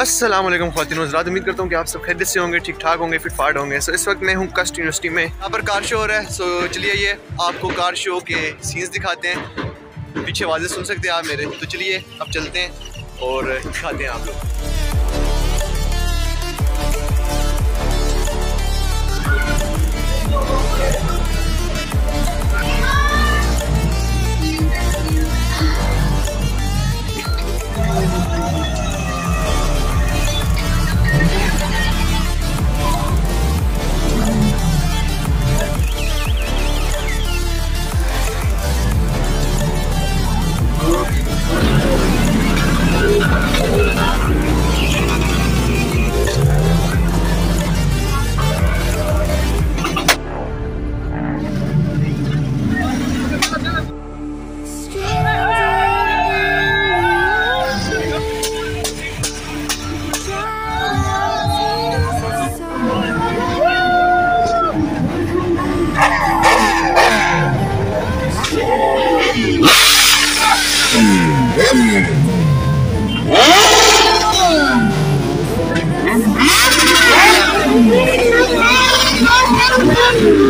असलम खातिन हजरात उम्मीद करता हूँ कि आप सब खैरियत से होंगे ठीक ठाक होंगे फिट फाट होंगे सो इस वक्त मैं हूँ कस्ट यूनिवर्सिटी में यहाँ पर कार शो हो रहा है सो चलिए ये आपको कार शो के सीन्स दिखाते हैं पीछे वाजे सुन सकते हैं आप मेरे तो चलिए अब चलते हैं और दिखाते हैं आप लोग Oh, my God.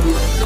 Thank.